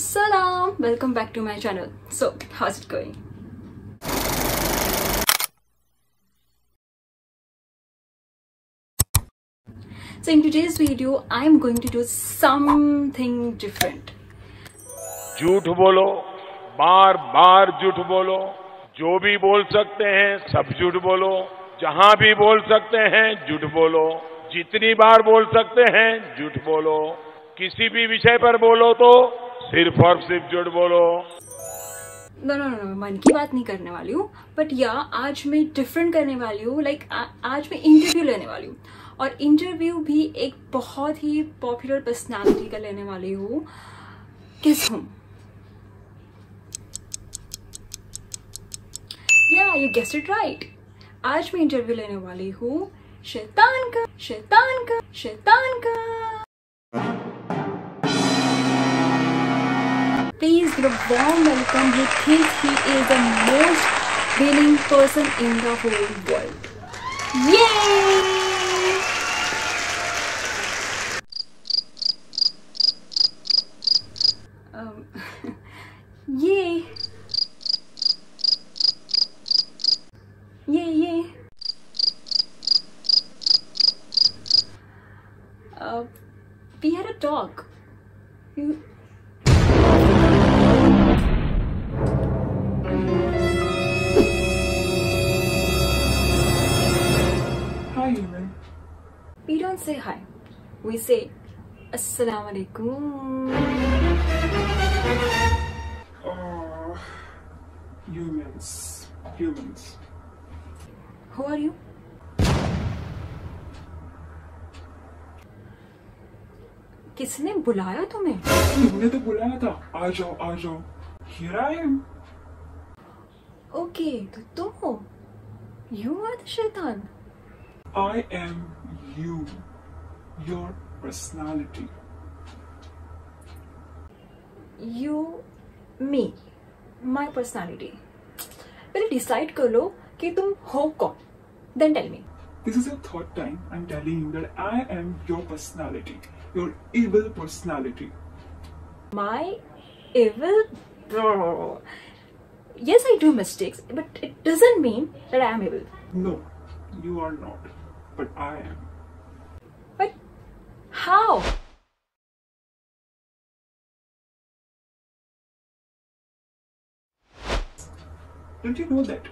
Salam! Welcome back to my channel. So, how's it going? So in today's video, I'm going to do something different. झूठ बोलो बार बार झूठ बोलो जो भी बोल सकते हैं सब झूठ बोलो जहाँ भी बोल सकते हैं झूठ बोलो जितनी बार बोल सकते हैं झूठ बोलो किसी भी विषय पर बोलो तो सिर्फ़ और सिर्फ़ झूठ बोलो। नो नो नो मन की बात नहीं करने वाली हूँ बट या, आज मैं डिफरेंट करने वाली हूँ लाइक आज मैं इंटरव्यू लेने वाली हूँ। और इंटरव्यू भी एक बहुत ही पॉपुलर पर्सनालिटी का लेने वाली हूँ। किस हूँ या यू गेस्ट इट राइट आज मैं इंटरव्यू लेने वाली हूँ, शैतान का शैतान का शैतान का। Please give a warm welcome. He thinks he is the most winning person in the whole world. Yay! Um, yay! Yay, yay! Uh, we had a talk. You, don't say hi. We say Assalamu alaikum. Oh, humans. Humans. Who are you? किसने बुलाया तुम्हें तुमने तो बुलाया था आ जाओ आ जाओ Here I am. Okay तो तुम हो यू आर द शैतान I am you. Your personality. You me my personality पहले डिसाइड कर लो कि तुम हो कौन then tell me This is your third time I'm telling you that I am your personality. Your evil personality. My evil yes i do mistakes but it doesn't mean that i am evil No, you are not. But I am. how Don't you know that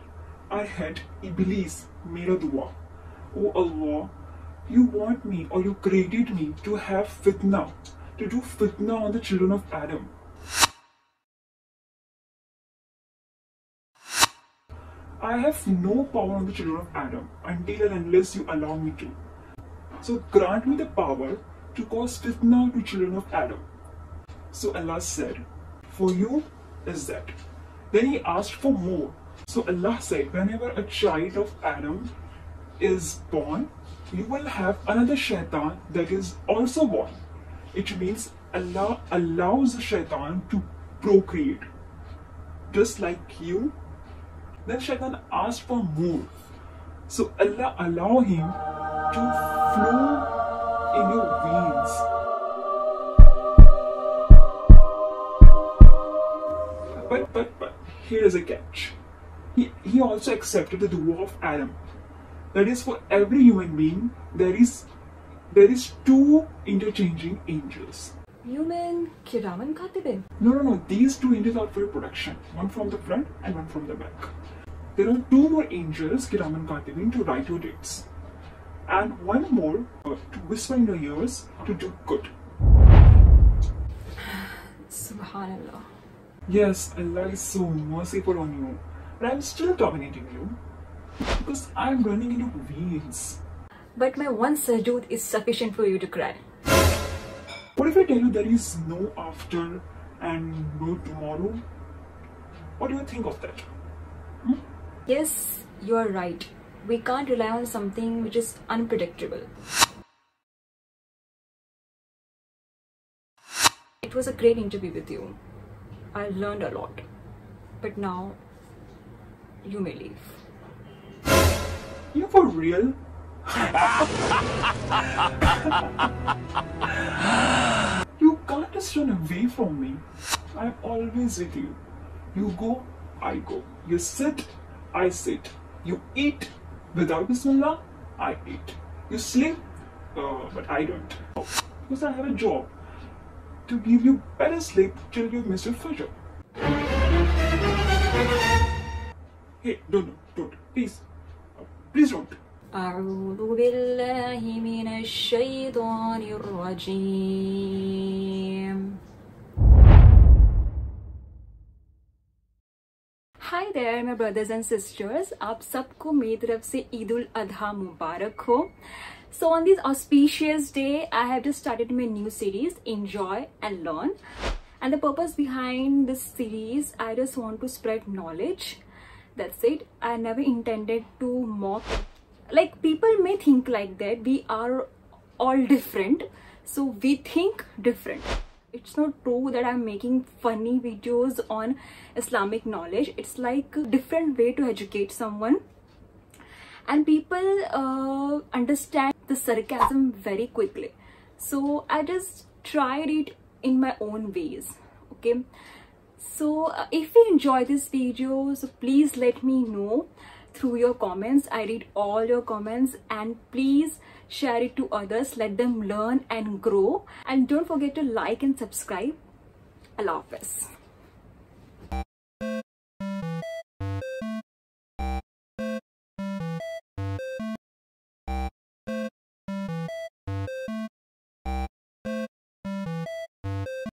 I had Iblis made a dua? Oh Allah, you want me or you created me to have fitna, to do fitna on the children of Adam. I have no power on the children of Adam until and unless you allow me to. So grant me the power to cause fitna to children of Adam. So Allah said, For you is that. Then he asked for more. So Allah said, Whenever a child of Adam is born, you will have another shaitan that is also born. It means Allah allows shaitan to procreate. Just like you. Then shaitan asked for more. So Allah allow him to flow in your veins. But but but here is a catch. He he also accepted the dua of Adam. That is for every human being there is there is two interchanging angels. you mean kiraman katibin No no no these two angels are for production. One from the front and one from the back. There are two more angels, Kiraman Katibin, to write your dates. And one more to whisper in your ears to do good. subhanallah Yes, Allah is so merciful on you. But I'm still dominating you. Because I'm running into veins. but my one sujood is sufficient for you to cry What if I tell you there is no after and no tomorrow? What do you think of that? Hmm? yes you are right we can't rely on something which is unpredictable it was a great interview with you i learned a lot but now you may leave You for real? you can't just run away from me. I am always with you. You go, I go. You sit, I sit. You eat without Bismillah, I eat. You sleep, uh, but I don't. Because I have a job to give you better sleep till you miss your Fajr. Hey, don't, don't, please, uh, please don't. أعوذ بالله من الشيطان الرجيم dear my brothers and sisters आप सबको मेरी तरफ़ से ईद उल अजहा मुबारक हो। So on this auspicious day I have just started my new series enjoy and learn and the purpose behind this series I just want to spread knowledge that's it I never intended to mock like people may think like that we are all different so we think different it's not true that i'm making funny videos on islamic knowledge. It's like a different way to educate someone. And people uh, understand the sarcasm very quickly. So i just tried it in my own ways okay? So uh, if you enjoy this video so please let me know through your comments. I read all your comments and please share it to others. Let them learn and grow. And don't forget to like and subscribe. Allah hafiz